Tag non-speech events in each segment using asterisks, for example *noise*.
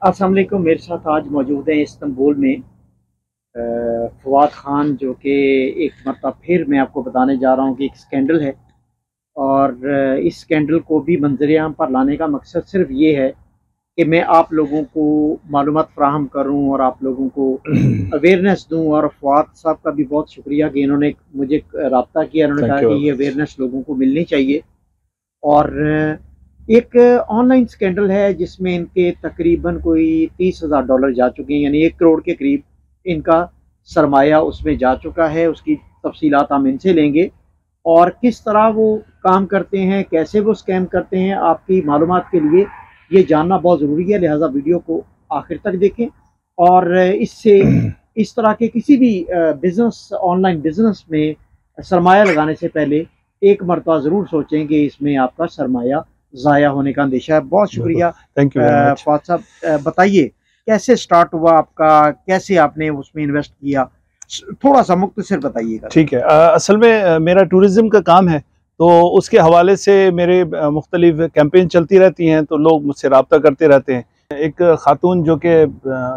السلام علیکم میرے ساتھ آج موجود ہیں استنبول میں فواد خان جو کہ ایک مرتبہ پھر میں آپ کو بتانے جا رہا ہوں کہ ایک سکینڈل ہے۔ اور اس سکینڈل کو بھی منظر عام پر لانے کا مقصد صرف یہ ہے کہ میں آپ لوگوں کو معلومات فراہم کروں اور آپ لوگوں کو *clears throat* اویئرنیس دوں۔ اور فواد صاحب کا بھی بہت شکریہ کہ انہوں نے مجھے رابطہ کیا انہوں نے کہا کہ یہ اویئرنیس لوگوں کو ملنی چاہیے۔ اور ایک آن لائن سکینڈل ہے جس میں ان کے تقریباً کوئی تیس ہزار ڈالر جا چکے ہیں یعنی ایک کروڑ کے قریب ان کا سرمایہ اس میں جا چکا ہے، اس کی تفصیلات ہم ان سے لیں گے۔ اور کس طرح وہ کام کرتے ہیں، کیسے وہ سکیم کرتے ہیں، آپ کی معلومات کے لیے یہ جاننا بہت ضروری ہے۔ لہٰذا ویڈیو کو آخر تک دیکھیں۔ اور اس سے اس طرح کے کسی بھی بزنس آن لائن بزنس میں سرمایہ لگانے سے پہلے ایک مرتبہ ضرور سوچیں کہ اس میں آپ کا سرمایہ ضائع ہونے کا اندیشہ ہے۔ بہت شکریہ۔ فواد صاحب بتائیے کیسے سٹارٹ ہوا آپ کا؟ کیسے آپ نے اس میں انویسٹ کیا؟ تھوڑا سا مختصر بتائیے گا۔ ٹھیک ہے۔ اصل میں میرا ٹورزم کا کام ہے۔ تو اس کے حوالے سے میرے مختلف کیمپین چلتی رہتی ہیں۔ تو لوگ مجھ سے رابطہ کرتے رہتے ہیں۔ ایک خاتون جو کہ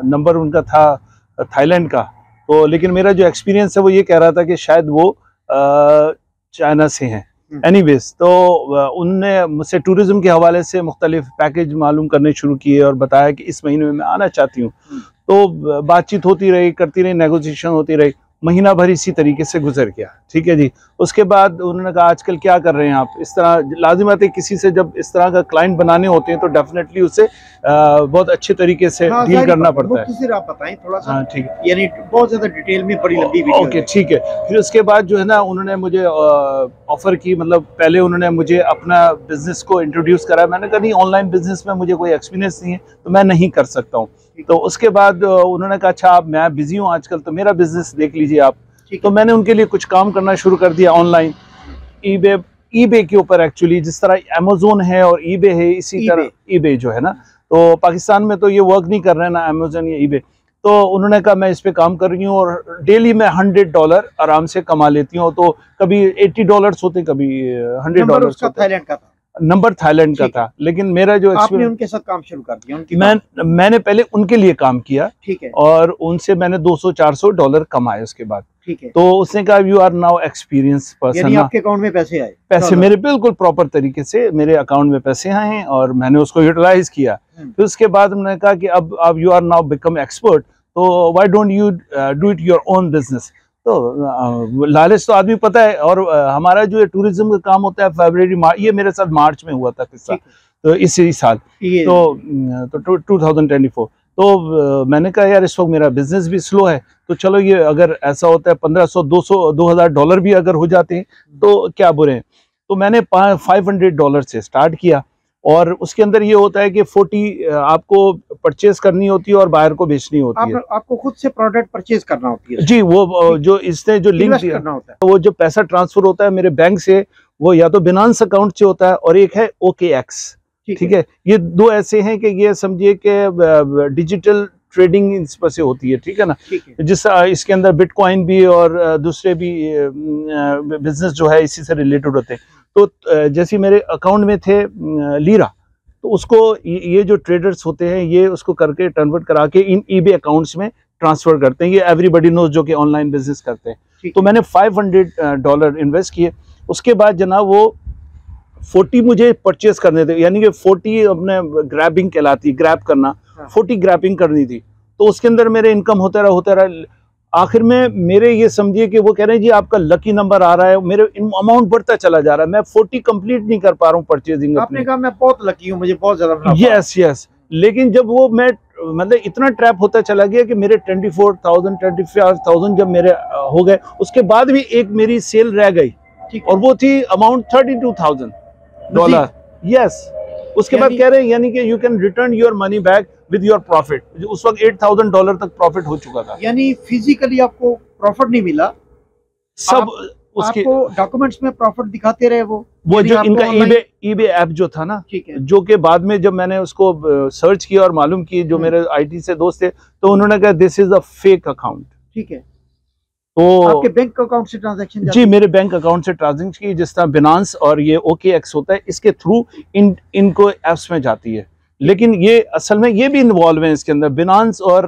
نمبر ان کا تھا تھائی لینڈ کا۔ تو لیکن میرا جو ایکسپیرینس ہے وہ یہ کہہ رہا تھا کہ شاید وہ چائنا سے ہیں۔ اینی ویز تو ان نے مجھ سے ٹوریزم کے حوالے سے مختلف پیکج معلوم کرنے شروع کیے اور بتایا کہ اس مہینے میں میں آنا چاہتی ہوں۔ تو بات چیت ہوتی رہی کرتی رہی نیگوزیشن ہوتی رہی۔ مہینہ بھر اسی طریقے سے گزر گیا۔ ٹھیک ہے جی؟ اس کے بعد انہوں نے کہا آج کل کیا کر رہے ہیں آپ؟ اس طرح لازمات ہے کسی سے جب اس طرح کا کلائنٹ بنانے ہوتے ہیں تو ڈیفینیٹلی اسے بہت اچھے طریقے سے ڈیل ہاں، کرنا پڑتا ہے۔ آپ بتائیں تھوڑا سا ہاں ٹھیک۔ یعنی بہت زیادہ ڈیٹیل میں بڑی لمبی ویڈیو اوکے ٹھیک ہے۔ پھر اس کے بعد جو ہے نا انہوں نے مجھے آفر کی۔ مطلب پہلے انہوں نے مجھے اپنا بزنس کو انٹروڈیوس کرا۔ میں نے کہا نہیں آن لائن بزنس میں مجھے کوئی ایکسپیرینس نہیں ہے تو میں نہیں کر سکتا ہوں۔ تو اس کے بعد انہوں نے کہا اچھا آپ میں بزی ہوں آج کل تو میرا بزنس دیکھ لیجیے آپ۔ تو میں نے ان کے لیے کچھ کام کرنا شروع کر دیا آن لائن ای بے ای بے کے اوپر ایکچولی جس طرح امیزون ہے اور ای بے ہے اسی طرح ای بے جو ہے نا۔ تو پاکستان میں تو یہ ورک نہیں کر رہے نا امیزون یا ای بے تو انہوں نے کہا میں اس پہ کام کر رہی ہوں اور ڈیلی میں ہنڈریڈ ڈالر آرام سے کما لیتی ہوں۔ تو کبھی ایٹی ڈالرس ہوتے کبھی hundred dollars number Thailand کا تھا لیکن میرا جو آپ نے ان کے ساتھ کام شروع کر دیا میں نے پہلے ان کے لیے کام کیا اور ان سے میں نے دو سو چار سو ڈالر کمائے اس کے بعد۔ تو اس نے کہا you are now experience person آپ کے اکاؤنٹ میں پیسے آئے۔ پیسے میرے بالکل پراپر طریقے سے میرے اکاؤنٹ میں پیسے آئے ہیں اور میں نے اس کو یوٹیلائز کیا۔ پھر اس کے بعد ہم نے کہا کہ اب اب you are now become expert تو why don't you do it your own business تو لالچ تو آدمی پتہ ہے اور ہمارا جو ٹوریزم کا کام ہوتا ہے فیبرری یہ میرے ساتھ مارچ میں ہوا تھا قصہ تو اسی سال۔ تو ٹو تھاؤزینڈ ٹوینٹی فور۔ تو میں نے کہا یار اس وقت میرا بزنس بھی سلو ہے تو چلو یہ اگر ایسا ہوتا ہے پندرہ سو دو سو دو ہزار ڈالر بھی اگر ہو جاتے ہیں تو کیا برے ہیں؟ تو میں نے فائیو ہنڈریڈ ڈالر سے سٹارٹ کیا۔ اور اس کے اندر یہ ہوتا ہے کہ فورٹی آپ کو پرچیز کرنی ہوتی ہے اور باہر کو بیچنی ہوتی ہے۔ آپ کو خود سے پروڈکٹ پرچیز کرنا ہوتی ہے۔ جی وہ جو اس نے جو لنک دیا وہ جو پیسہ ٹرانسفر ہوتا ہے میرے بینک سے وہ یا تو بینانس اکاؤنٹ سے ہوتا ہے اور ایک ہے او کے ایکس ٹھیک ہے؟ یہ دو ایسے ہیں کہ یہ سمجھیے کہ ڈیجیٹل ٹریڈنگ اس پر سے ہوتی ہے ٹھیک ہے نا؟ جس اس کے اندر بٹ کوائن بھی اور دوسرے بھی بزنس جو ہے اسی سے ریلیٹڈ ہوتے ہیں۔ تو جیسے میرے اکاؤنٹ میں تھے لیرا تو اس کو یہ جو ٹریڈرز ہوتے ہیں یہ اس کو کر کے ٹرنورٹ کرا کے ان ای بے اکاؤنٹس میں ٹرانسفر کرتے ہیں۔ یہ ایوری بڈی نوز جو کہ آن لائن بزنس کرتے ہیں۔ تو میں نے فائیو ہنڈریڈ ڈالر انویسٹ کیے۔ اس کے بعد جناب وہ فورٹی مجھے پرچیز کرنے تھے۔ یعنی کہ فورٹی اپنے گریبنگ کہلاتی گریب کرنا فورٹی گریبنگ کرنی تھی۔ تو اس کے اندر میرے انکم ہوتا رہا ہوتا رہا۔ آخر میں میرے یہ سمجھیے کہ وہ کہہ رہے ہیں جی آپ کا لکی نمبر آ رہا ہے میرے اماؤنٹ بڑھتا چلا جا رہا ہے میں فورٹی کمپلیٹ نہیں کر پا رہا ہوں پرچیزنگ آپ نے کہا میں بہت لکی ہوں مجھے بہت زیادہ یس یس لیکن جب وہ میں مطلب اتنا ٹریپ ہوتا چلا گیا کہ میرے twenty four thousand twenty five thousand جب میرے ہو گئے اس کے بعد بھی ایک میری سیل رہ گئی۔ اور وہ تھی amount thirty two thousand dollar yes اس کے بعد یعنی کہہ رہے ہیں یعنی کہ you can return your money back with your profit اس وقت ایٹ تھاؤزینڈ ڈالر تک پروفٹ ہو چکا تھا۔ یعنی فزیکلی آپ کو پروفٹ نہیں ملا۔ سب اس کے ڈاکومنٹس میں پروفٹ دکھاتے رہے وہ۔ وہ جو ان کا ای بے ای بے ایپ جو تھا نا جو کہ بعد میں جب میں نے اس کو سرچ کیا اور معلوم کی جو میرے آئی ٹی سے دوست تھے تو انہوں نے کہا دس از اے فیک اکاؤنٹ ٹھیک ہے۔ تو بینک اکاؤنٹ سے ٹرانزیکشن جی میرے بینک اکاؤنٹ سے ٹرانزیکشن کی جس طرح بینانس اور یہ اوکے ایکس ہوتا ہے اس کے تھرو ان کو ایپس میں جاتی ہے۔ لیکن یہ اصل میں یہ بھی انوالو ہیں اس کے اندر بینانس اور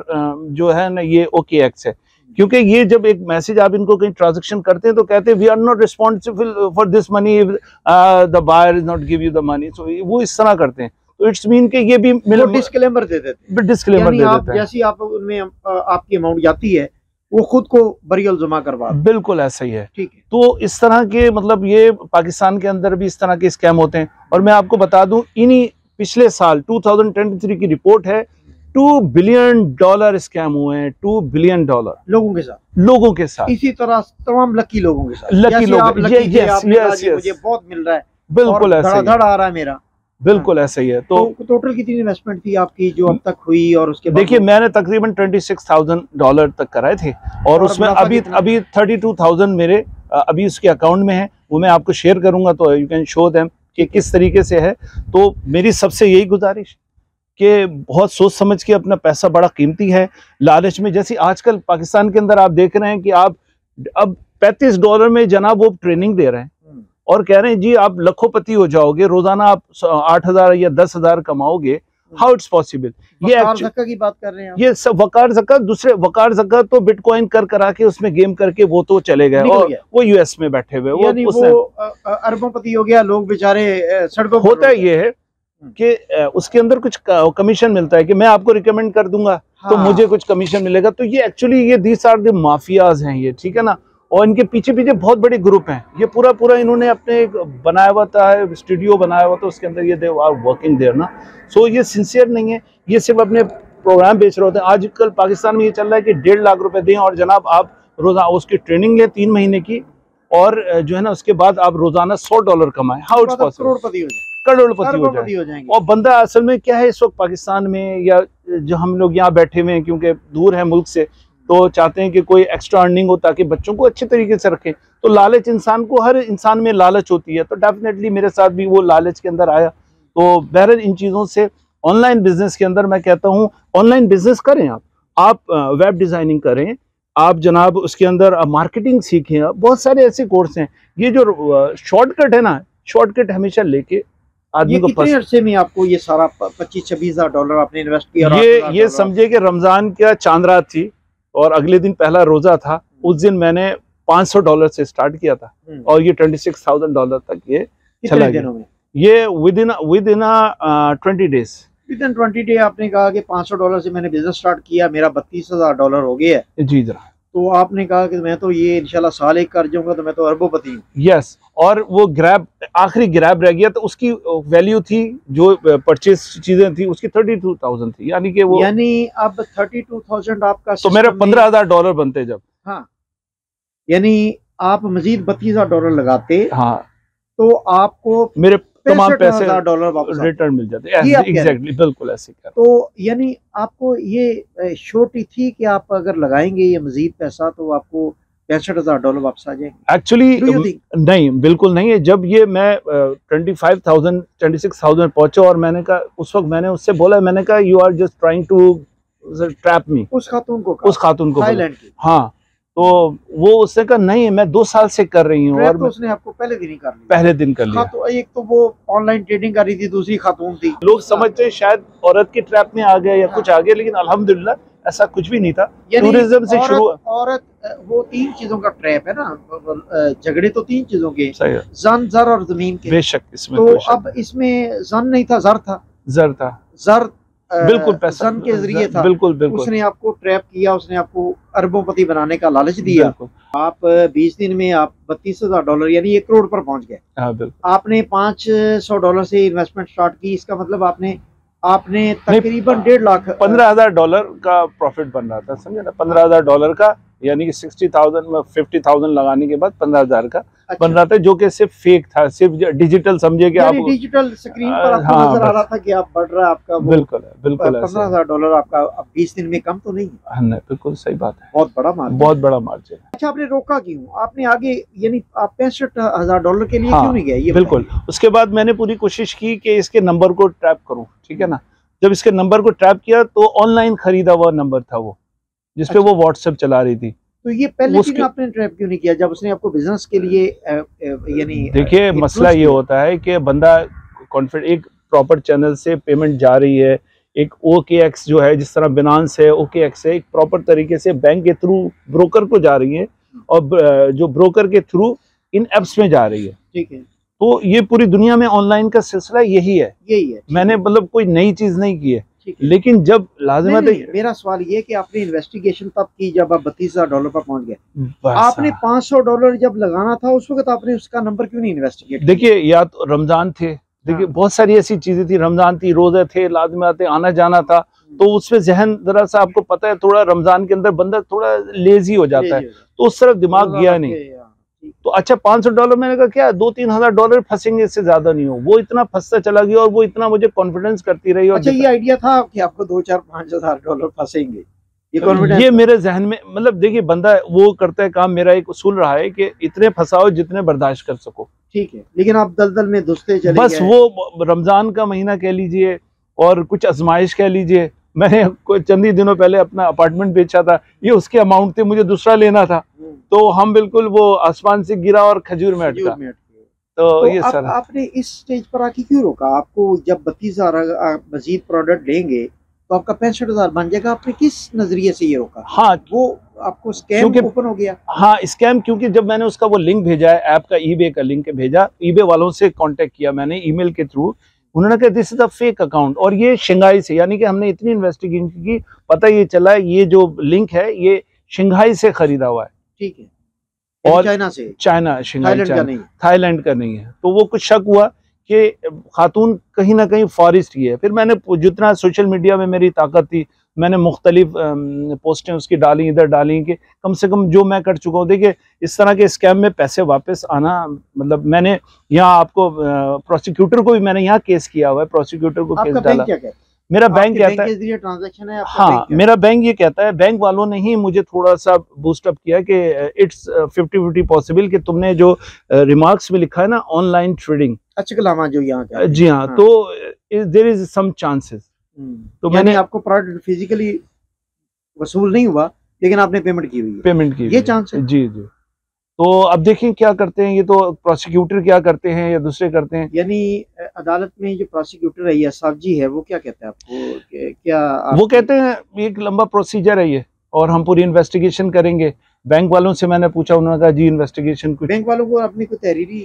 جو ہے نا یہ اوکے ایکس ہے۔ کیونکہ یہ جب ایک میسج آپ ان کو کہیں ٹرانزیکشن کرتے ہیں تو کہتے ہیں we are not responsible for this money the buyer is not give you the money so وہ اس طرح کرتے ہیں۔ تو اٹس مین کہ یہ بھی ڈسکلیمر دے دیتے ہیں۔ ڈسکلیمر دے دیتے ہیں۔ جیسی آپ ان میں آپ کی اماؤنٹ جاتی ہے وہ خود کو بریل جمع کروا بالکل ایسا ہی ہے۔ تو اس طرح کے مطلب یہ پاکستان کے اندر بھی اس طرح کے اسکیم ہوتے ہیں۔ اور میں آپ کو بتا دوں انہی پچھلے سال 2023 کی رپورٹ ہے ٹو بلین ڈالر اسکیم ہوئے ہیں ٹو بلین ڈالر۔ لوگوں کے ساتھ۔ لوگوں کے ساتھ۔ اسی طرح تمام لکی لوگوں کے ساتھ۔ لکی لوگ مجھے بہت مل رہا ہے بالکل ایسا دھڑ آ رہا ہے میرا۔ بالکل ایسا ہی ہے۔ تو ٹوٹل کتنی انویسٹمنٹ تھی آپ کی جو اب تک ہوئی اور اس کے دیکھیے میں نے تقریباً ٹوئنٹی سکس تھاؤزینڈ ڈالر تک کرائے تھے اور اس میں ابھی ابھی تھرٹی ٹو تھاؤزینڈ میرے ابھی اس کے اکاؤنٹ میں ہیں وہ میں آپ کو شیئر کروں گا تو یو کین شو دیم کہ کس طریقے سے ہے تو میری سب سے یہی گزارش کہ بہت سوچ سمجھ کے اپنا پیسہ بڑا قیمتی ہے۔ لالچ میں جیسی آج کل پاکستان کے اندر آپ دیکھ رہے ہیں کہ آپ اب پینتیس ڈالر میں جناب وہ ٹریننگ دے رہے ہیں۔ اور کہہ رہے ہیں جی آپ لکھوں پتی ہو جاؤ گے روزانہ آپ آٹھ ہزار یا دس ہزار کماؤ گے ہاؤ اٹس پاسبل یہ سب وقار زکا دوسرے وقار زکا تو بٹ کوئن کر کرا کے اس میں گیم کر کے وہ تو چلے گئے اور وہ یو ایس میں بیٹھے ہوئے۔ یعنی اربوں پتی ہو گیا لوگ بیچارے سڑکوں ہوتا یہ ہے کہ اس کے اندر کچھ کمیشن ملتا ہے کہ میں آپ کو ریکمنڈ کر دوں گا تو ہاں۔ مجھے کچھ کمیشن ملے گا۔ تو یہ ایکچولی یہ دیس آر دی مافیاز ہیں یہ ٹھیک ہے نا؟ اور ان کے پیچھے پیچھے بہت بڑے گروپ ہیں۔ یہ پورا پورا انہوں نے اپنے بنایا ہوا تھا اسٹوڈیو بنایا ہوا تھا اس کے اندر یہ ورکنگ دیر نا۔ سو یہ سنسیئر نہیں ہے یہ صرف اپنے پروگرام بیچ رہے ہوتے ہیں۔ آج کل پاکستان میں یہ چل رہا ہے کہ ڈیڑھ لاکھ روپے دیں اور جناب آپ روزانہ اس کی ٹریننگ لیں تین مہینے کی اور جو ہے نا اس کے بعد آپ روزانہ سو ڈالر کمائیں۔ ہاؤ اٹس کروڑ پتی ہو جائیں۔ اور بندہ اصل میں کیا ہے اس وقت پاکستان میں یا جو ہم لوگ یہاں بیٹھے ہوئے ہیں کیونکہ دور ہیں ملک سے تو چاہتے ہیں کہ کوئی ایکسٹرا ارننگ ہو تاکہ بچوں کو اچھے طریقے سے رکھیں۔ تو لالچ انسان کو ہر انسان میں لالچ ہوتی ہے۔ تو ڈیفینیٹلی میرے ساتھ بھی وہ لالچ کے اندر آیا۔ تو بہرحال ان چیزوں سے آن لائن بزنس کے اندر میں کہتا ہوں آن لائن بزنس کریں آپ۔ آپ ویب ڈیزائننگ کریں۔ آپ جناب اس کے اندر مارکیٹنگ سیکھیں۔ بہت سارے ایسے کورس ہیں۔ یہ جو شارٹ کٹ ہے نا شارٹ کٹ ہمیشہ لے کے آدمی کو کتنے عرصے میں آپ کو یہ سارا پچیس چھبیس ہزار ڈالر آپ نے انویسٹ کیا یہ سمجھے کہ رمضان کیا چاند رات تھی۔ اور اگلے دن پہلا روزہ تھا اس دن میں نے پانچ سو ڈالر سے سٹارٹ کیا تھا اور یہ ٹوئنٹی سکس تھاؤزینڈ ڈالر تک یہ چلا گیا۔ یہ within within twenty days within twenty day آپ نے کہا کہ پانچ سو ڈالر سے میں نے بزنس سٹارٹ کیا میرا بتیس ہزار ڈالر ہو گیا۔ ہے جی ذرا۔ تو آپ نے کہا کہ میں تو یہ انشاءاللہ سال ایک کر جاؤں گا تو میں تو اربوں پتی ہوں۔ یس اور وہ گریب آخری گریب رہ گیا تو اس کی ویلیو تھی جو پرچیز چیزیں تھی اس کی تھرٹی ٹو تھاؤزینڈ تھی۔ یعنی کہ وہ یعنی اب تھرٹی ٹو تھاؤزینڈ آپ کا تو میرے پندرہ ہزار ڈالر بنتے جب۔ ہاں۔ یعنی آپ مزید بتیس ہزار ڈالر لگاتے ہاں۔ تو آپ کو میرے تمام پیسے ریٹرن مل جاتے بالکل ایسے تو یعنی آپ کو یہ شورٹی تھی کہ آپ اگر لگائیں گے یہ مزید پیسہ تو آپ کو پینسٹھ ہزار ڈالر واپس آ جائیں گے۔ ایکچولی نہیں بالکل نہیں ہے۔ جب یہ میں twenty five thousand twenty six thousand پہنچا اور میں نے کہا اس وقت میں نے اس سے بولا میں نے کہا you are just trying to trap me اس خاتون کو اس خاتون کو ہاں۔ تو وہ اس نے کہا نہیں میں دو سال سے کر رہی ہوں اور اس نے آپ کو پہلے دن ہی کر لیا۔ پہلے دن کر لیا۔ ایک تو وہ آن لائن ٹریڈنگ کر رہی تھی دوسری خاتون تھی۔ لوگ سمجھتے ہیں شاید عورت کی ٹریپ میں آ گیا یا کچھ آ گیا لیکن الحمدللہ ایسا کچھ بھی نہیں تھا۔ یعنی ٹوریزم سے شروع عورت وہ تین چیزوں کا ٹریپ ہے نا۔ جھگڑے تو تین چیزوں کے۔ زن زر اور زمین کے۔ بے شک اس میں تو اب اس میں زن نہیں تھا زر تھا۔ زر تھا۔ زر بالکل پیسہ کے ذریعے تھا۔ بالکل بالکل۔ اس نے آپ کو ٹریپ کیا اس نے آپ کو اربوں پتی بنانے کا لالچ دیا۔ آپ بیس دن میں آپ بتیس ہزار ڈالر یعنی ایک کروڑ پر پہنچ گئے۔ ہاں، آپ نے پانچ سو ڈالر سے انویسٹمنٹ سٹارٹ کی اس کا مطلب آپ نے آپ نے تقریباً ڈیڑھ لاکھ پندرہ ہزار ڈالر کا پروفٹ بن رہا تھا سمجھے نا؟ پندرہ ہزار ڈالر کا یعنی کہ سکسٹی تھاؤزینڈ ففٹی تھاؤزینڈ لگانے کے بعد پندرہ ہزار کا۔ بن رہا تھا جو کہ صرف فیک تھا صرف ڈیجیٹل سمجھے کہ آپ ڈیجیٹل سکرین پر آپ کو ہاں، نظر آ رہا تھا کہ آپ بڑھ رہا آپ کا بالکل بالکل پندرہ ہزار ڈالر آپ کا بیس دن میں کم تو نہیں ہاں، بالکل صحیح بات ہے۔ بہت بڑا مارجن بہت بڑا مارجن اچھا آپ نے روکا کیوں؟ آپ نے آگے یعنی آپ پینسٹھ ہزار ڈالر کے لیے ہاں، کیوں نہیں گئے؟ بالکل۔ اس کے بعد میں نے پوری کوشش کی کہ اس کے نمبر کو ٹریپ کروں ٹھیک ہے نا؟ جب اس کے نمبر کو ٹریپ کیا تو آن لائن خریدا ہوا نمبر تھا وہ جس پہ اچھا۔ وہ واٹس ایپ چلا رہی تھی۔ تو یہ پہلے دن آپ نے ٹریپ کیوں نہیں کیا؟ جب اس نے آپ کو بزنس کے لیے یعنی دیکھیے مسئلہ یہ ہوتا ہے کہ بندہ ایک پراپر چینل سے پیمنٹ جا رہی ہے ایک او کے ایکس جو ہے جس طرح بنانس ہے او کے ایکس ہے ایک پراپر طریقے سے بینک کے تھرو بروکر کو جا رہی ہے اور جو بروکر کے تھرو ان ایپس میں جا رہی ہے۔ ٹھیک ہے۔ تو یہ پوری دنیا میں آن لائن کا سلسلہ یہی ہے۔ یہی ہے میں نے مطلب کوئی نئی چیز نہیں کی ہے۔ لیکن جب لازمت میرا سوال یہ کہ آپ نے انویسٹیگیشن تب کی جب آپ بتیس ہزار ڈالر پر پہنچ گئے؟ آپ نے پانچ سو ڈالر جب لگانا تھا اس وقت آپ نے اس کا نمبر کیوں نہیں انویسٹیگیٹ دیکھیے یا تو رمضان تھے۔ دیکھیے ہاں۔ بہت ساری ایسی چیزیں تھی رمضان تھی روزے تھے لازمات آنا جانا تھا۔ تو اس پہ ذہن ذرا سا آپ کو پتا ہے تھوڑا رمضان کے اندر بندہ تھوڑا لیزی ہو جاتا ہے۔ تو اس طرف دماغ گیا نہیں۔ تو اچھا پانچ سو ڈالر میں نے کہا کیا دو تین ہزار ڈالر پھنسیں گے اس سے زیادہ نہیں ہو وہ اتنا پھنستا چلا گیا اور وہ اتنا مجھے کانفیڈنس کرتی رہی اچھا یہ آئیڈیا تھا کہ آپ کو دو چار پانچ ہزار ڈالر پھنسیں گے۔ یہ میرے ذہن میں مطلب دیکھیے بندہ وہ کرتا ہے کام میرا ایک اصول رہا ہے کہ اتنے پھنساؤ جتنے برداشت کر سکو۔ ٹھیک ہے لیکن آپ دلدل میں دوستے چلے بس وہ رمضان کا مہینہ کہہ لیجیے اور کچھ ازمائش کہہ لیجیے۔ میں نے *laughs* چندی دنوں پہلے اپنا اپارٹمنٹ بیچا تھا۔ یہ اس کے اماؤنٹ تھے مجھے دوسرا لینا تھا۔ تو ہم بالکل وہ آسمان سے گرا اور کھجور میں اٹکا۔ تو یہ سر۔ آپ نے اس سٹیج پر آکی کیوں روکا؟ آپ کو جب بتیس ہزار مزید پروڈکٹ لیں گے تو آپ کا پینسٹھ ہزار بن جائے گا۔ آپ نے کس نظریے سے یہ روکا؟ ہاں۔ وہ آپ کو اسکیم اوپن ہو گیا۔ ہاں اسکیم کیونکہ جب میں نے اس کا وہ لنک بھیجا ہے ایپ کا ای بے کا لنک بھیجا ای بے والوں سے کانٹیکٹ کیا میں نے ای میل کے تھرو انہوں نے کہا دس از اے فیک اکاؤنٹ اور یہ شنگائی سے یعنی کہ ہم نے اتنی انویسٹیگیشن کی پتہ یہ چلا یہ جو لنک ہے یہ شنگھائی سے خریدا ہوا ہے۔ ٹھیک ہے۔ اور چائنا سے۔ چائنا تھائی لینڈ کا نہیں۔ ہے۔ تو وہ کچھ شک ہوا کہ خاتون کہیں نہ کہیں فارسٹ کی ہے۔ پھر میں نے جتنا سوشل میڈیا میں میری طاقت تھی میں نے مختلف پوسٹیں اس کی ڈالیں ادھر ڈالیں کہ کم سے کم جو میں کر چکا ہوں دیکھیں اس طرح کے اسکیم میں پیسے واپس آنا مطلب میں نے یہاں آپ کو پروسیکیوٹر کو بھی میں نے یہاں کیس کیا ہوا ہے پروسیکیوٹر کو کیس ڈالا۔ میرا بینک کہتا ہے ہاں میرا بینک یہ کہتا ہے بینک والوں نے ہی مجھے تھوڑا سا بوسٹ اپ کیا کہ اٹس ففٹی ففٹی پاسبل کہ تم نے جو ریمارکس میں لکھا ہے نا آن لائن ٹریڈنگ اچھا جو یہاں جی ہاں تو دیر از سم چانسز تو میں نے یعنی آپ کو پروڈکٹ فزیکلی وصول نہیں ہوا لیکن آپ نے پیمنٹ کی ہوئی پیمنٹ کی یہ چانس ہے۔ جی جی۔ تو اب دیکھیں کیا کرتے ہیں یہ تو پروسیکیوٹر کیا کرتے ہیں یا دوسرے کرتے ہیں؟ یعنی عدالت میں جو پروسیکیوٹر ہے یا صاحب جی ہے وہ کیا کہتے ہیں آپ کو؟ کیا وہ کہتے ہیں ایک لمبا پروسیجر ہے یہ اور ہم پوری انویسٹیگیشن کریں گے۔ بینک والوں سے میں نے پوچھا انہوں نے کہا جی انویسٹیگیشن بینک والوں کو اپنی کوئی تحریری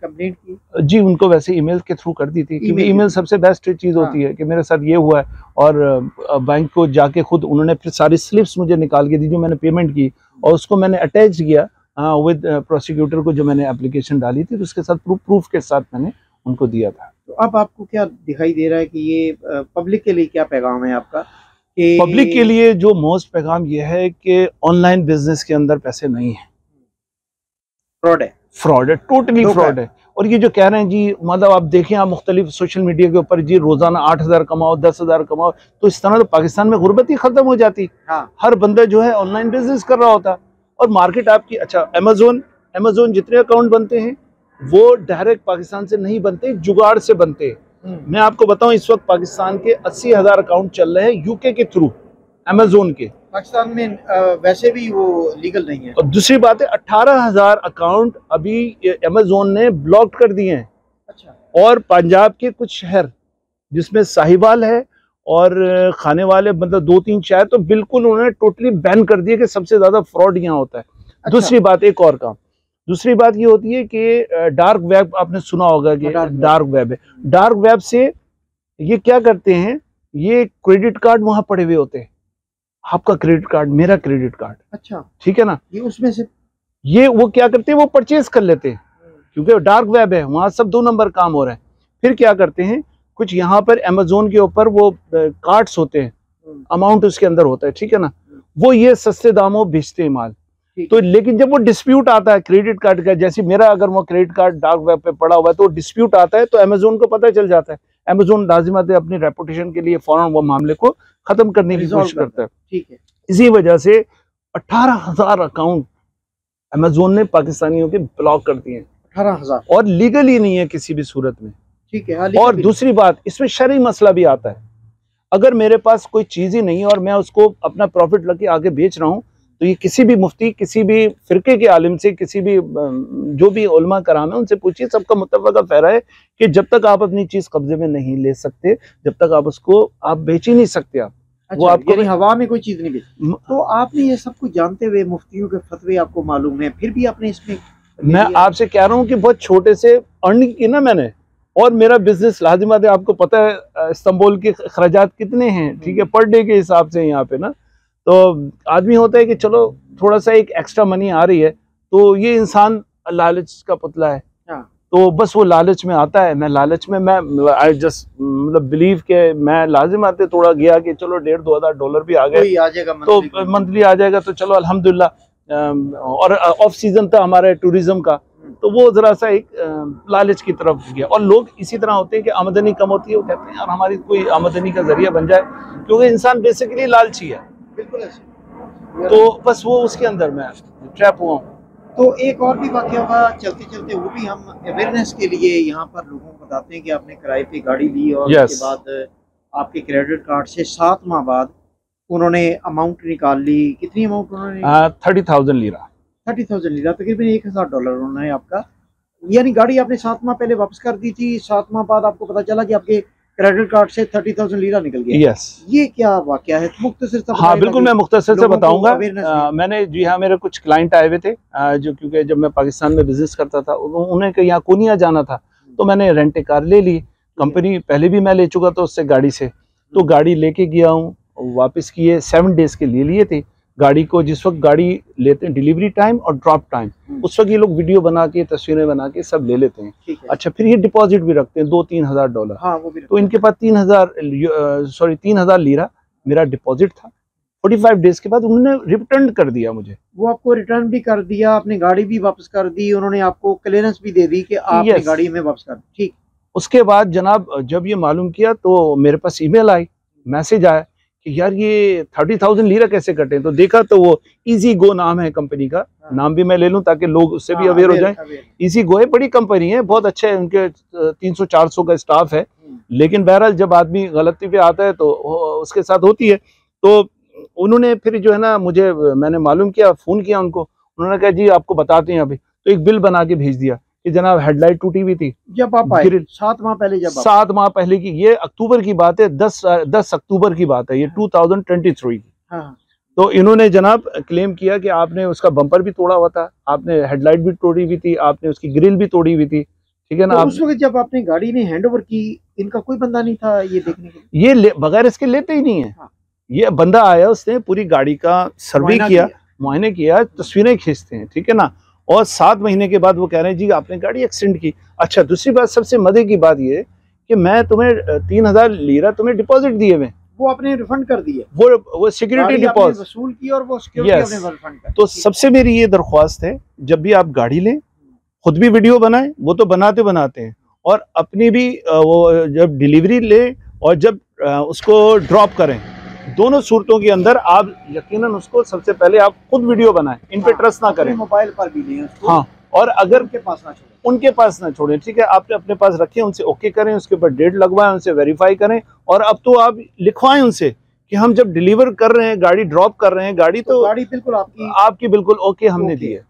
کمپلینٹ کی؟ جی ان کو ویسے ای میل کے تھرو کر دی تھی کیونکہ ای میل سب سے بیسٹ چیز ہوتی ہے کہ میرے ساتھ یہ ہوا ہے اور بینک کو جا کے خود انہوں نے پھر ساری سلپس مجھے نکال کے دی جو میں نے پیمنٹ کی اور اس کو میں نے اٹیچ کیا۔ ود پروسیکیوٹر کو جو میں نے اپلیکیشن ڈالی تھی اس کے ساتھ پروف کے ساتھ میں نے ان کو دیا تھا۔ تو اب آپ کو کیا دکھائی دے رہا ہے کہ یہ پبلک کے لیے کیا پیغام ہے آپ کا؟ پبلک کے لیے جو موسٹ پیغام یہ ہے کہ آن لائن بزنس کے اندر پیسے نہیں ہیں۔ فراڈ ہے۔ فراڈ ہے ٹوٹلی فراڈ ہے۔ اور یہ جو کہہ رہے ہیں جی مطلب آپ دیکھیں آپ مختلف سوشل میڈیا کے اوپر جی روزانہ آٹھ ہزار کماؤ دس ہزار کماؤ تو اس طرح تو پاکستان میں غربت ہی ختم ہو جاتی۔ ہاں۔ ہر بندہ جو ہے آن لائن بزنس کر رہا ہوتا۔ اور مارکیٹ آپ کی اچھا امیزون امیزون جتنے اکاؤنٹ بنتے ہیں وہ ڈائریکٹ پاکستان سے نہیں بنتے جگاڑ سے بنتے میں آپ کو بتاؤں اس وقت پاکستان کے اسی ہزار اکاؤنٹ چل رہے ہیں یو کے کے تھرو امیزون کے۔ پاکستان میں ویسے بھی وہ لیگل نہیں ہے۔ اور دوسری بات ہے اٹھارہ ہزار اکاؤنٹ ابھی امیزون نے بلاک کر دیے ہیں۔ اچھا۔ اور پنجاب کے کچھ شہر جس میں ساہیوال ہے اور کھانے والے مطلب دو تین چائے تو بالکل انہوں نے ٹوٹلی بین کر دیا کہ سب سے زیادہ فراڈ یہاں ہوتا ہے۔ اچھا۔ دوسری بات ایک اور کام۔ دوسری بات یہ ہوتی ہے کہ ڈارک ویب آپ نے سنا ہوگا کہ ڈارک ویب ہے۔ ڈارک ویب سے یہ کیا کرتے ہیں؟ یہ کریڈٹ کارڈ وہاں پڑے ہوئے ہوتے ہیں۔ آپ کا کریڈٹ کارڈ میرا کریڈٹ کارڈ اچھا۔ ٹھیک ہے نا؟ یہ اس میں سے یہ وہ کیا کرتے ہیں؟ وہ پرچیز کر لیتے ہیں۔ کیونکہ ڈارک ویب ہے وہاں سب دو نمبر کام ہو رہا ہے۔ پھر کیا کرتے ہیں؟ کچھ یہاں پر امیزون کے اوپر وہ کارڈز ہوتے ہیں اماؤنٹ اس کے اندر ہوتا ہے ٹھیک ہے نا؟ وہ یہ سستے داموں بیچتے ہیں مال۔ تو لیکن جب وہ ڈسپیوٹ آتا ہے کریڈٹ کارڈ کا جیسے میرا اگر وہ کریڈٹ کارڈ ڈارک ویب پہ پڑا ہوا ہے تو ڈسپیوٹ آتا ہے تو امیزون کو پتہ چل جاتا ہے۔ امیزون لازمت ہے اپنی ریپوٹیشن کے لیے فوراً وہ معاملے کو ختم کرنے کی کوشش کرتا ہے۔ اسی وجہ سے اٹھارہ ہزار اکاؤنٹ امیزون نے پاکستانیوں کے بلاک کر دیے۔ اٹھارہ ہزار۔ اور لیگل ہی نہیں ہے کسی بھی صورت میں۔ ٹھیک ہے اور دوسری بات اس میں شرعی مسئلہ بھی آتا ہے۔ اگر میرے پاس کوئی چیز ہی نہیں ہے اور میں اس کو اپنا پروفٹ لگ کے آگے بیچ رہا ہوں تو یہ کسی بھی مفتی کسی بھی فرقے کے عالم سے کسی بھی جو بھی علماء کرام ہے ان سے پوچھیے سب کا متفقہ فہرا ہے کہ جب تک آپ اپنی چیز قبضے میں نہیں لے سکتے جب تک آپ اس کو آپ بیچ ہی نہیں سکتے آپ۔ اچھا، وہ آپ کو یعنی ہوا میں کوئی چیز نہیں بیچ تو آپ نے یہ سب کچھ جانتے ہوئے مفتیوں کے فتوے آپ کو معلوم ہیں پھر بھی آپ نے اس میں میں آپ سے کہہ رہا ہوں کہ بہت چھوٹے سے ارننگ کی نا میں نے۔ اور میرا بزنس لازمات ہے آپ کو پتہ ہے استنبول کے اخراجات کتنے ہیں ٹھیک ہے پر ڈے کے حساب سے یہاں پہ نا۔ تو آدمی ہوتا ہے کہ چلو تھوڑا سا ایک ایکسٹرا منی آ رہی ہے۔ تو یہ انسان لالچ کا پتلا ہے۔ ہاں۔ تو بس وہ لالچ میں آتا ہے۔ میں لالچ میں میں جسٹ مطلب بلیو کہ میں لازم آتے تھوڑا گیا کہ چلو ڈیڑھ دو ہزار ڈالر بھی آ گئے۔ تو منتھلی آ جائے گا تو چلو الحمدللہ۔ اور آف سیزن تھا ہمارے ٹوریزم کا۔ تو وہ ذرا سا ایک لالچ کی طرف گیا۔ اور لوگ اسی طرح ہوتے ہیں کہ آمدنی کم ہوتی ہے وہ کہتے ہیں یار ہماری کوئی آمدنی کا ذریعہ بن جائے کیونکہ انسان بیسیکلی لالچی ہے۔ تو بس وہ اس کے اندر میں ٹریپ ہوا ہوں۔ تو ایک اور بھی واقعہ ہوا چلتے چلتے وہ بھی ہم اویئرنیس کے لیے یہاں پر لوگوں کو بتاتے ہیں کہ آپ نے کرائے پہ گاڑی لی اور اس کے بعد آپ کے کریڈٹ کارڈ سے سات ماہ بعد انہوں نے اماؤنٹ نکال لی۔ کتنی اماؤنٹ انہوں نے؟ Thirty thousand lira thirty thousand lira تقریباً ایک ہزار ڈالر انہوں نے آپ کا۔ یعنی گاڑی آپ نے سات ماہ پہلے واپس کر دی تھی سات ماہ بعد آپ کو پتا چلا کہ آپ کے کریڈٹ کارڈ سے تھرٹی تھاؤزینڈ لیرا نکل گیا۔ یس یہ کیا واقعہ ہے؟ مختصر ہاں بالکل میں مختصر سے بتاؤں گا۔ میں نے جی ہاں میرے کچھ کلائنٹ آئے ہوئے تھے جو کیونکہ جب میں پاکستان میں بزنس کرتا تھا انہیں کہ یہاں کونیا جانا تھا تو میں نے رینٹ کار لے لی۔ کمپنی پہلے بھی میں لے چکا تھا اس سے گاڑی سے۔ تو گاڑی لے کے گیا ہوں واپس کیے سیون ڈیز کے لیے لیے تھے۔ گاڑی کو جس وقت گاڑی لیتے ہیں ڈیلیوری ٹائم اور ڈراپ ٹائم اس وقت یہ لوگ ویڈیو بنا کے تصویریں بنا کے سب لے لیتے ہیں۔ اچھا پھر یہ ڈپازٹ بھی رکھتے ہیں دو تین ہزار ڈالر ہاں، تو ان کے پاس تین ہزار سوری تین ہزار لیرا میرا ڈپازٹ تھا۔ فورٹی فائیو ڈیز کے بعد انہوں نے ریٹرن کر دیا مجھے۔ وہ آپ کو ریٹرن بھی کر دیا اپنی گاڑی بھی واپس کر دی انہوں نے آپ کو کلیئرنس بھی دے دی کہ آپ گاڑی میں واپس کر ٹھیک۔ اس کے بعد جناب جب یہ معلوم کیا تو میرے پاس ای میل آئی میسج آیا۔ کہ یار یہ تھرٹی تھاؤزینڈ لیرا کیسے کٹے تو دیکھا تو وہ ایزی گو نام ہے کمپنی کا۔ ہاں۔ نام بھی میں لے لوں تاکہ لوگ اس سے بھی اویئر ہاں، ہو جائیں۔ ایزی گو ہے بڑی کمپنی ہے بہت اچھے ان کے تین سو چار سو کا اسٹاف ہے۔ لیکن بہرحال جب آدمی غلطی پہ آتا ہے تو اس کے ساتھ ہوتی ہے۔ تو انہوں نے پھر جو ہے نا مجھے میں نے معلوم کیا فون کیا ان کو۔ انہوں نے کہا جی آپ کو بتاتے ہیں ابھی۔ تو ایک بل بنا کے بھیج دیا۔ کہ جناب ہیڈ لائٹ ٹوٹی ہوئی تھی۔ جب آپ آئے سات ماہ پہلے جب سات ماہ پہلے کی یہ اکتوبر کی بات ہے دس دس اکتوبر کی بات ہے یہ ٹو تھاؤزینڈ ٹوینٹی تھری کی۔ تو انہوں نے جناب کلیم کیا کہ آپ نے اس کا بمپر بھی توڑا ہوا تھا آپ نے ہیڈ لائٹ بھی توڑی ہوئی تھی آپ نے اس کی گرل بھی توڑی ہوئی تھی۔ ٹھیک ہے نا؟ اس وقت جب آپ نے گاڑی نے ہینڈ اوور کی ان کا کوئی بندہ نہیں تھا یہ دیکھنے کے یہ بغیر اس کے لیتے ہی نہیں ہے۔ ہاں۔ یہ بندہ آیا اس نے پوری گاڑی کا سروے کیا معائنے کیا تصویریں کھینچتے ہیں ٹھیک ہے نا؟ اور سات مہینے کے بعد وہ کہہ رہے ہیں جی آپ نے گاڑی ایکسیڈنٹ کی۔ اچھا دوسری بات سب سے مدے کی بات یہ کہ میں تمہیں تین ہزار لیرا تمہیں ڈپازٹ دیے ہوئے وہ آپ نے ریفنڈ کر دیے۔ وہ وہ سیکیورٹی ڈپازٹ وصول کی اور وہ سیکیورٹی ریفنڈ کر تو سب سے میری یہ درخواست ہے جب بھی آپ گاڑی لیں خود بھی ویڈیو بنائیں وہ تو بناتے بناتے ہیں۔ اور اپنی بھی وہ جب ڈیلیوری لیں اور جب اس کو ڈراپ کریں۔ دونوں صورتوں کے اندر آپ یقیناً اس کو سب سے پہلے آپ خود ویڈیو بنائیں ان پہ ٹرسٹ نہ کریں۔ موبائل پر بھی لیں ہاں اور اگر ان کے پاس نہ چھوڑیں۔ ان کے پاس نہ چھوڑیں ٹھیک ہے آپ نے اپنے پاس رکھیں ان سے اوکے کریں اس کے اوپر ڈیٹ لگوائیں ان سے ویریفائی کریں اور اب تو آپ لکھوائیں ان سے کہ ہم جب ڈیلیور کر رہے ہیں گاڑی ڈراپ کر رہے ہیں گاڑی تو گاڑی بالکل آپ کی آپ کی بالکل اوکے ہم نے دی ہے۔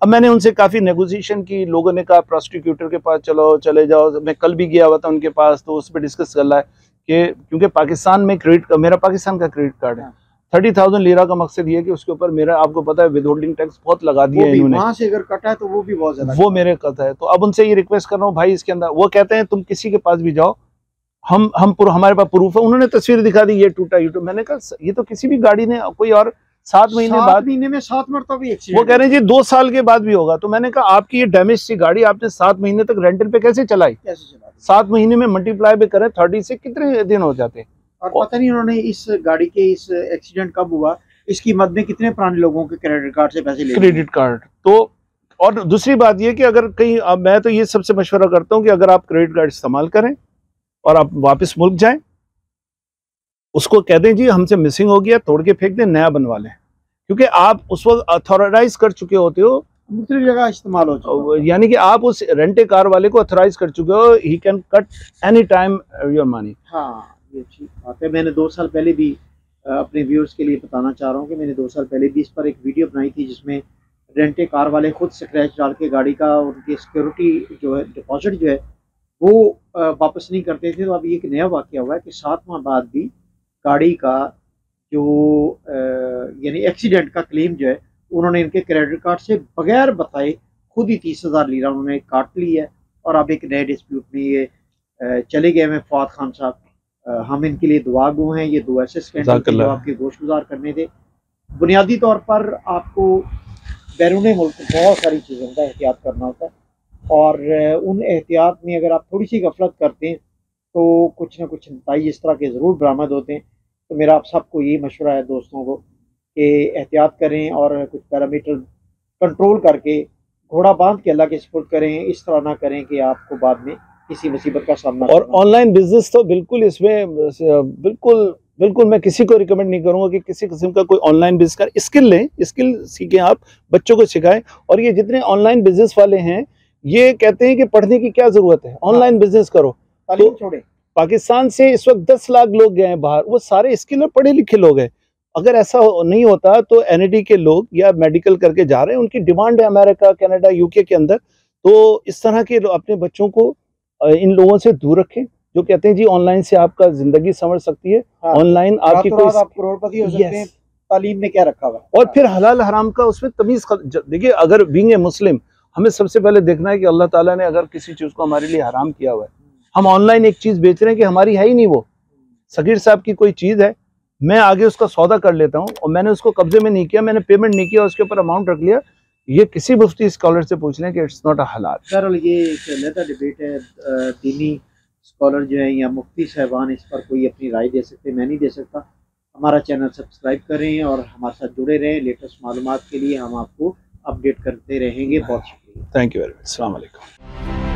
اب میں نے ان سے کافی نیگوزیشن کی لوگوں نے کہا پروسٹیکیوٹر کے پاس چلو چلے جاؤ میں کل بھی گیا ہوا تھا ان کے پاس تو اس پہ ڈسکس کر رہا ہے کہ کیونکہ پاکستان میں کریڈٹ میرا پاکستان کا کریڈٹ کارڈ ہے۔ تھرٹی تھاؤزینڈ لیرا کا مقصد یہ کہ اس کے اوپر میرا آپ کو پتا ہے ود ہولڈنگ ٹیکس بہت لگا دیا ہے وہاں سے اگر کٹا ہے تو وہ بھی بہت زیادہ وہ میرے کٹ ہے۔ تو اب ان سے یہ ریکویسٹ کر رہا ہوں بھائی اس کے اندر وہ کہتے ہیں تم کسی کے پاس بھی جاؤ۔ ہم ہم ہمارے پاس پروف ہے۔ انہوں نے تصویر دکھا دی یہ ٹوٹا یہ میں نے کہا یہ تو کسی بھی گاڑی نے کوئی اور سات مہینے بعد مہینے میں سات مرتبہ بھی وہ کہہ رہے ہیں جی دو سال کے بعد بھی ہوگا۔ تو میں نے کہا آپ کی یہ ڈیمیج تھی گاڑی آپ نے سات مہینے تک رینٹل پہ کیسے چلائی؟ سات مہینے میں ملٹی پلائی پہ کریں تھرٹی سے کتنے دن ہو جاتے؟ اور پتہ نہیں انہوں نے اس گاڑی کے اس ایکسیڈنٹ کب ہوا اس کی مد میں کتنے پرانے لوگوں کے کریڈٹ کارڈ سے پیسے لے کریڈٹ کارڈ تو اور دوسری بات یہ کہ اگر کہیں میں تو یہ سب سے مشورہ کرتا ہوں کہ اگر آپ کریڈٹ کارڈ استعمال کریں اور آپ واپس ملک جائیں اس کو کہہ دیں جی ہم سے مسنگ ہو گیا توڑ کے پھینک دیں نیا بنوا لیں۔ کیونکہ آپ اس وقت اتھورائز کر چکے ہوتے ہو۔ مختلف جگہ استعمال ہو یعنی کہ آپ اس رینٹ کار والے کو اتھورائز کر چکے ہو he can cut any time your money ہاں یہ ٹھیک بات ہے۔ میں نے دو سال پہلے بھی اپنے ویورز کے لیے بتانا چاہ رہا ہوں کہ میں نے دو سال پہلے بھی اس پر ایک ویڈیو بنائی تھی جس میں رینٹے کار والے خود سکریچ ڈال کے گاڑی کا ان کی سیکورٹی جو ہے ڈپازٹ جو ہے وہ واپس نہیں کرتے تھے۔ تو اب ایک نیا واقعہ ہوا ہے کہ سات ماہ بعد بھی گاڑی کا جو یعنی ایکسیڈنٹ کا کلیم جو ہے انہوں نے ان کے کریڈٹ کارڈ سے بغیر بتائے خود ہی تیس ہزار لیرا انہوں نے کاٹ لی ہے۔ اور اب ایک نئے ڈسپیوٹ میں یہ چلے گئے ہیں فواد خان صاحب۔ ہم ان کے لیے دعا گو ہیں یہ دو ایسے اسکینڈل جو آپ کے گوشت گزار کرنے تھے۔ بنیادی طور پر آپ کو بیرون ملک بہت ساری چیزوں کا احتیاط کرنا ہوتا ہے۔ اور ان احتیاط میں اگر آپ تھوڑی سی غفلت کرتے ہیں تو کچھ نہ کچھ نتائج اس طرح کے ضرور برآمد ہوتے ہیں۔ تو میرا آپ سب کو یہ مشورہ ہے دوستوں کو کہ احتیاط کریں اور کچھ پیرامیٹر کنٹرول کر کے گھوڑا باندھ کے اللہ کے سپورٹ کریں اس طرح نہ کریں کہ آپ کو بعد میں کسی مصیبت کا سامنا اور آن لائن بزنس تو بالکل اس میں بالکل بالکل میں کسی کو ریکمنڈ نہیں کروں گا کہ کسی قسم کا کوئی آن لائن بزنس کر اسکل لیں اسکل سیکھیں آپ بچوں کو سکھائیں۔ اور یہ جتنے آن لائن بزنس والے ہیں یہ کہتے ہیں کہ پڑھنے کی کیا ضرورت ہے؟ آن لائن بزنس کرو۔ چھوڑے پاکستان سے اس وقت دس لاکھ لوگ گئے ہیں باہر وہ سارے اسکل اور پڑھے لکھے لوگ ہیں۔ اگر ایسا نہیں ہوتا تو این ای ڈی کے لوگ یا میڈیکل کر کے جا رہے ہیں ان کی ڈیمانڈ ہے امریکہ کینیڈا یو کے اندر۔ تو اس طرح کے اپنے بچوں کو ان لوگوں سے دور رکھیں جو کہتے ہیں جی آن لائن سے آپ کا زندگی سمجھ سکتی ہے۔ آن ہاں۔ لائن آپ کی تعلیم میں کیا رکھا ہوا اور پھر حلال حرام کا اس میں تمیز دیکھیے اگر بینگ اے مسلم ہمیں سب سے پہلے دیکھنا ہے کہ اللہ تعالیٰ نے اگر کسی چیز کو ہمارے لیے حرام کیا ہوا ہے۔ ہم آن لائن ایک چیز بیچ رہے ہیں کہ ہماری ہے ہی نہیں وہ۔ سگیر صاحب کی کوئی چیز ہے میں آگے اس کا سودا کر لیتا ہوں اور میں نے اس کو قبضے میں نہیں کیا میں نے پیمنٹ نہیں کیا اس کے اوپر اماؤنٹ رکھ لیا۔ یہ کسی مفتی اسکالر سے پوچھ لیں کہ اٹس ناٹ اے حالات یہ ایک علیحدہ ڈیبیٹ ہے دینی اسکالر جو ہیں یا مفتی صاحبان اس پر کوئی اپنی رائے دے سکتے میں نہیں دے سکتا۔ ہمارا چینل سبسکرائب کریں اور ہمارے ساتھ جڑے رہیں۔ لیٹسٹ معلومات کے لیے ہم آپ کو اپڈیٹ کرتے رہیں گے۔ بہت شکریہ۔ تھینک یو ویری مچ السلام علیکم۔